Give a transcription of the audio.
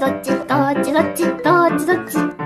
どっちどっちどっちどっちどっち。